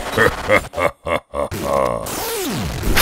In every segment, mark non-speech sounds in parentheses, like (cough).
(laughs)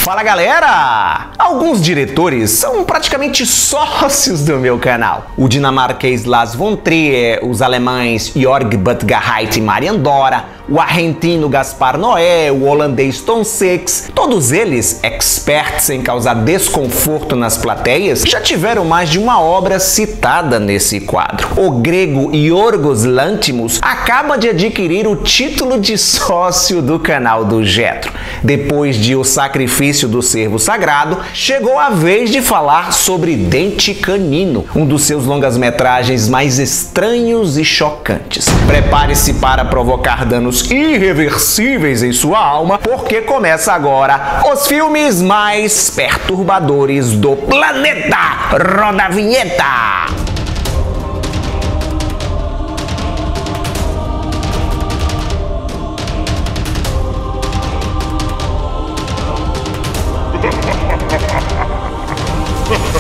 Fala galera! Alguns diretores são praticamente sócios do meu canal. O dinamarquês Lars von Trier, os alemães Jorg Butgerheit e Marian Dora, o argentino Gaspar Noé, o holandês Tom Six, todos eles, experts em causar desconforto nas plateias, já tiveram mais de uma obra citada nesse quadro. O grego Yorgos Lantimos acaba de adquirir o título de sócio do canal do Getro. Depois de O Sacrifício do Servo Sagrado, chegou a vez de falar sobre Dente Canino, um dos seus longas-metragens mais estranhos e chocantes. Prepare-se para provocar danos irreversíveis em sua alma, porque começa agora os filmes mais perturbadores do planeta. Roda a vinheta! (laughs)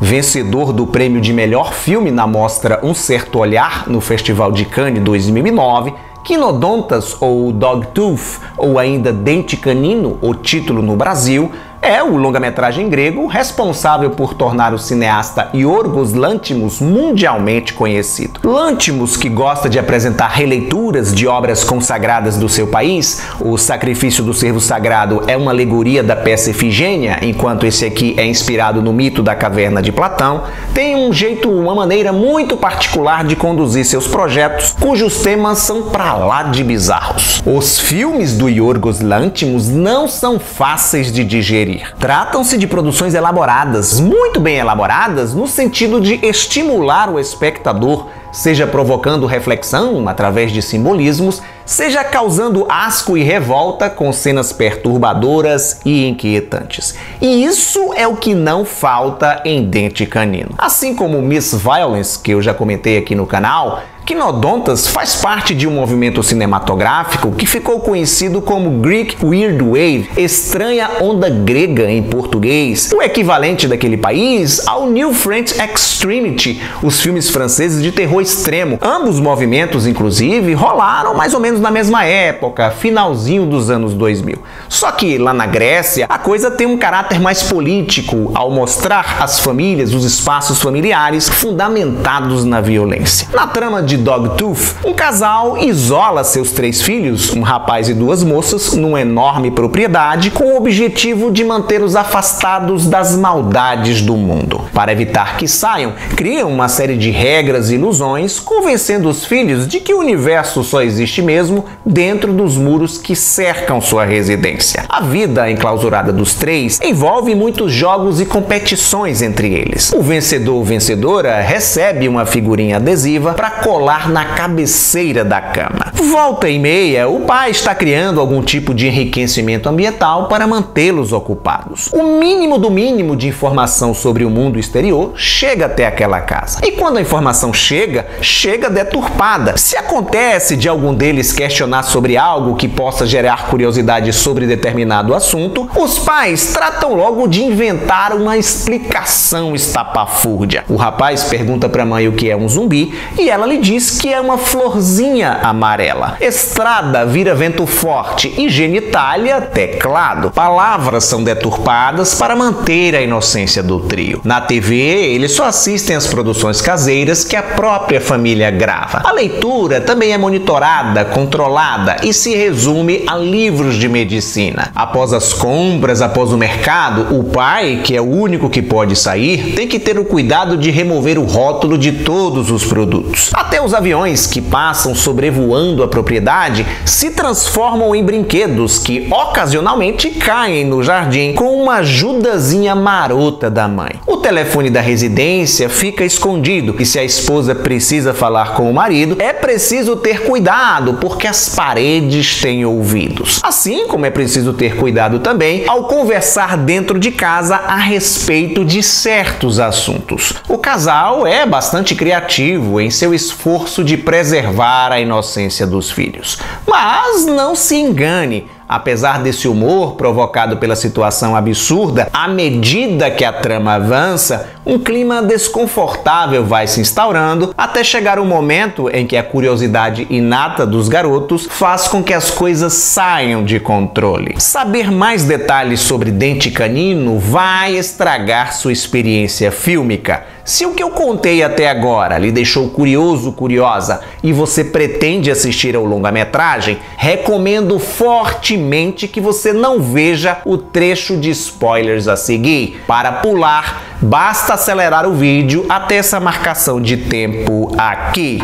vencedor do prêmio de melhor filme na mostra Um Certo Olhar no Festival de Cannes 2009, Quinodontas ou Dogtooth, ou ainda Dente Canino, o título no Brasil, é o longa-metragem grego responsável por tornar o cineasta Yorgos Lanthimos mundialmente conhecido. Lanthimos, que gosta de apresentar releituras de obras consagradas do seu país, o Sacrifício do Servo Sagrado é uma alegoria da peça Efigênia, enquanto esse aqui é inspirado no mito da caverna de Platão, tem um jeito, uma maneira muito particular de conduzir seus projetos, cujos temas são pra lá de bizarros. Os filmes do Yorgos Lanthimos não são fáceis de digerir Tratam-se de produções elaboradas, muito bem elaboradas, no sentido de estimular o espectador, seja provocando reflexão através de simbolismos, seja causando asco e revolta com cenas perturbadoras e inquietantes. E isso é o que não falta em Dente Canino. Assim como Miss Violence, que eu já comentei aqui no canal, Quinodontas faz parte de um movimento cinematográfico que ficou conhecido como Greek Weird Wave, estranha onda grega em português, o equivalente daquele país ao New French Extremity, os filmes franceses de terror extremo. Ambos movimentos, inclusive, rolaram mais ou menos na mesma época, finalzinho dos anos 2000. Só que lá na Grécia, a coisa tem um caráter mais político ao mostrar as famílias, os espaços familiares fundamentados na violência. Na trama de Dogtooth, um casal isola seus três filhos, um rapaz e duas moças, numa enorme propriedade com o objetivo de mantê-los afastados das maldades do mundo. Para evitar que saiam, criam uma série de regras e ilusões, convencendo os filhos de que o universo só existe mesmo dentro dos muros que cercam sua residência. A vida enclausurada dos três envolve muitos jogos e competições entre eles. O vencedor ou vencedora recebe uma figurinha adesiva para colar colar na cabeceira da cama. Volta e meia, o pai está criando algum tipo de enriquecimento ambiental para mantê-los ocupados. O mínimo do mínimo de informação sobre o mundo exterior chega até aquela casa. E quando a informação chega, chega deturpada. Se acontece de algum deles questionar sobre algo que possa gerar curiosidade sobre determinado assunto, os pais tratam logo de inventar uma explicação estapafúrdia. O rapaz pergunta para a mãe o que é um zumbi e ela lhe diz diz que é uma florzinha amarela. Estrada vira vento forte e genitália teclado. Palavras são deturpadas para manter a inocência do trio. Na TV, eles só assistem às produções caseiras que a própria família grava. A leitura também é monitorada, controlada e se resume a livros de medicina. Após as compras, após o mercado, o pai, que é o único que pode sair, tem que ter o cuidado de remover o rótulo de todos os produtos. Até os aviões que passam sobrevoando a propriedade se transformam em brinquedos que ocasionalmente caem no jardim com uma ajudazinha marota da mãe. O telefone da residência fica escondido e se a esposa precisa falar com o marido, é preciso ter cuidado porque as paredes têm ouvidos. Assim como é preciso ter cuidado também ao conversar dentro de casa a respeito de certos assuntos. O casal é bastante criativo em seu esforço esforço de preservar a inocência dos filhos. Mas não se engane, apesar desse humor provocado pela situação absurda, à medida que a trama avança, um clima desconfortável vai se instaurando até chegar o momento em que a curiosidade inata dos garotos faz com que as coisas saiam de controle. Saber mais detalhes sobre Dente Canino vai estragar sua experiência fílmica. Se o que eu contei até agora lhe deixou curioso, curiosa e você pretende assistir ao longa-metragem, recomendo fortemente que você não veja o trecho de spoilers a seguir. Para pular, basta acelerar o vídeo até essa marcação de tempo aqui.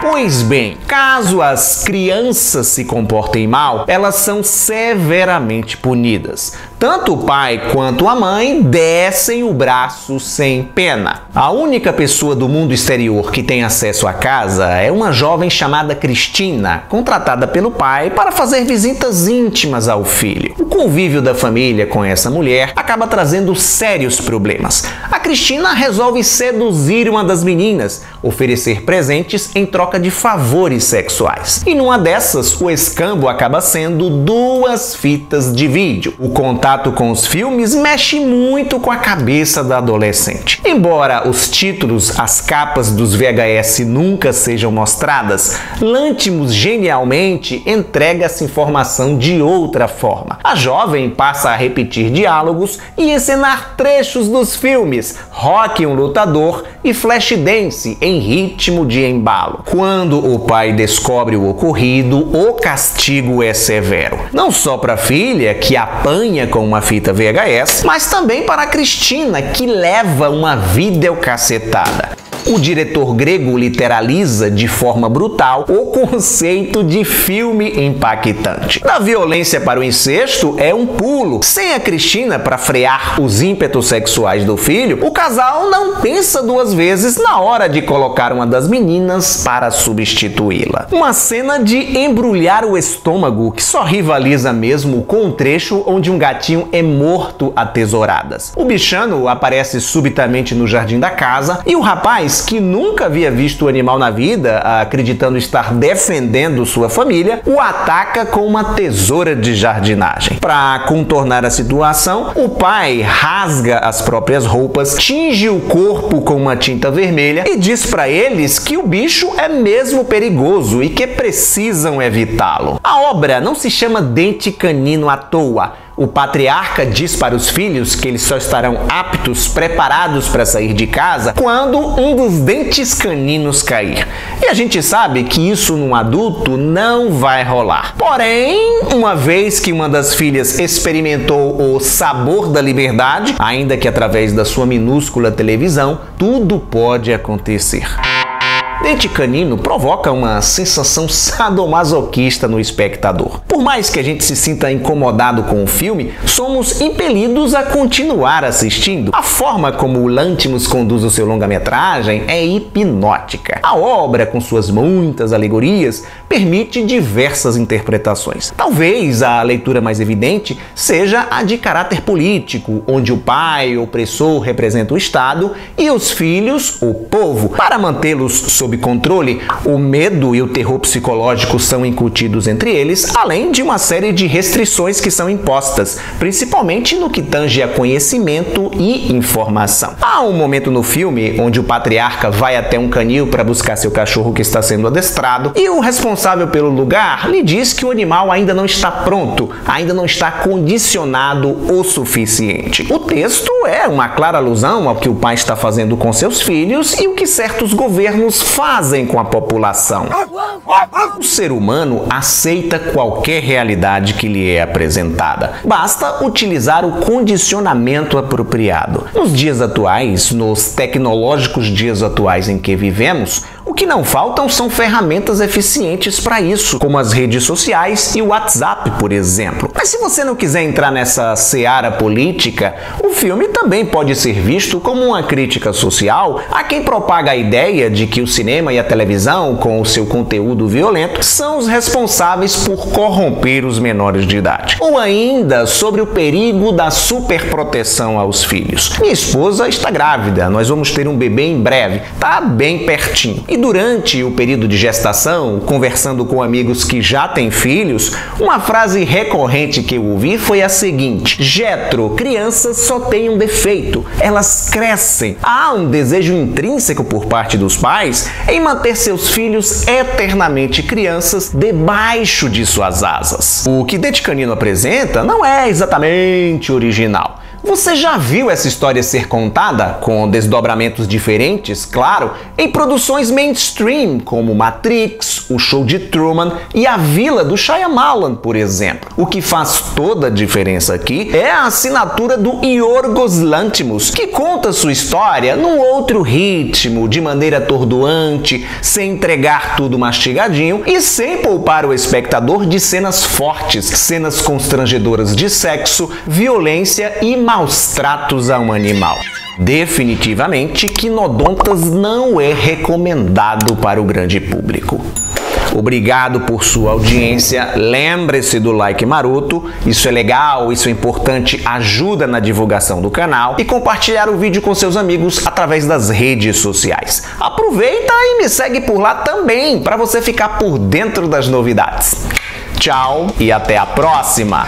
Pois bem, caso as crianças se comportem mal, elas são severamente punidas. Tanto o pai quanto a mãe descem o braço sem pena. A única pessoa do mundo exterior que tem acesso à casa é uma jovem chamada Cristina, contratada pelo pai para fazer visitas íntimas ao filho. O convívio da família com essa mulher acaba trazendo sérios problemas. A Cristina resolve seduzir uma das meninas, oferecer presentes em troca de favores sexuais. E numa dessas, o escambo acaba sendo duas fitas de vídeo. O contato com os filmes mexe muito com a cabeça da adolescente. Embora os títulos, as capas dos VHS nunca sejam mostradas, Lantimos genialmente entrega essa informação de outra forma. A jovem passa a repetir diálogos e encenar trechos dos filmes Rock um Lutador e Flashdance em ritmo de embalo. Quando o pai descobre o ocorrido, o castigo é severo. Não só para a filha, que apanha com uma fita VHS, mas também para a Cristina, que leva uma videocacetada. O diretor grego literaliza de forma brutal o conceito de filme impactante. Da violência para o incesto é um pulo. Sem a Cristina para frear os ímpetos sexuais do filho, o casal não pensa duas vezes na hora de colocar uma das meninas para substituí-la. Uma cena de embrulhar o estômago que só rivaliza mesmo com um trecho onde um gatinho é morto a tesouradas. O bichano aparece subitamente no jardim da casa e o rapaz que nunca havia visto o animal na vida, acreditando estar defendendo sua família, o ataca com uma tesoura de jardinagem. Para contornar a situação, o pai rasga as próprias roupas, tinge o corpo com uma tinta vermelha e diz para eles que o bicho é mesmo perigoso e que precisam evitá-lo. A obra não se chama Dente Canino à toa o patriarca diz para os filhos que eles só estarão aptos, preparados para sair de casa quando um dos dentes caninos cair. E a gente sabe que isso num adulto não vai rolar. Porém, uma vez que uma das filhas experimentou o sabor da liberdade, ainda que através da sua minúscula televisão, tudo pode acontecer. Dente canino provoca uma sensação sadomasoquista no espectador. Por mais que a gente se sinta incomodado com o filme, somos impelidos a continuar assistindo. A forma como o Lantimos conduz o seu longa-metragem é hipnótica. A obra, com suas muitas alegorias, permite diversas interpretações. Talvez a leitura mais evidente seja a de caráter político, onde o pai, opressor, representa o Estado e os filhos, o povo. Para mantê-los sob controle, o medo e o terror psicológico são incutidos entre eles, além de uma série de restrições que são impostas, principalmente no que tange a conhecimento e informação. Há um momento no filme onde o patriarca vai até um canil para buscar seu cachorro que está sendo adestrado e o responsável pelo lugar lhe diz que o animal ainda não está pronto, ainda não está condicionado o suficiente. O texto é uma clara alusão ao que o pai está fazendo com seus filhos e o que certos governos fazem com a população. O ser humano aceita qualquer realidade que lhe é apresentada. Basta utilizar o condicionamento apropriado. Nos dias atuais, nos tecnológicos dias atuais em que vivemos, o que não faltam são ferramentas eficientes para isso, como as redes sociais e o WhatsApp, por exemplo. Mas se você não quiser entrar nessa seara política, o filme também pode ser visto como uma crítica social a quem propaga a ideia de que o cinema e a televisão, com o seu conteúdo violento, são os responsáveis por corromper os menores de idade. Ou ainda sobre o perigo da superproteção aos filhos. Minha esposa está grávida, nós vamos ter um bebê em breve, tá bem pertinho. E durante o período de gestação, conversando com amigos que já têm filhos, uma frase recorrente que eu ouvi foi a seguinte: Jetro, crianças só têm um defeito, elas crescem. Há um desejo intrínseco por parte dos pais em manter seus filhos eternamente crianças debaixo de suas asas. O que Dete Canino apresenta não é exatamente original. Você já viu essa história ser contada, com desdobramentos diferentes, claro, em produções mainstream como Matrix, O Show de Truman e A Vila do Shyamalan, por exemplo. O que faz toda a diferença aqui é a assinatura do Yorgos Lanthimos, que conta sua história num outro ritmo, de maneira atordoante, sem entregar tudo mastigadinho e sem poupar o espectador de cenas fortes, cenas constrangedoras de sexo, violência e maus tratos a um animal. Definitivamente, Quinodontas não é recomendado para o grande público. Obrigado por sua audiência. Lembre-se do like maroto, isso é legal, isso é importante, ajuda na divulgação do canal e compartilhar o vídeo com seus amigos através das redes sociais. Aproveita e me segue por lá também para você ficar por dentro das novidades. Tchau e até a próxima!